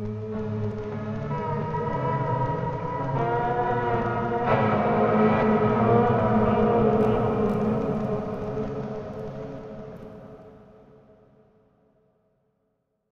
Música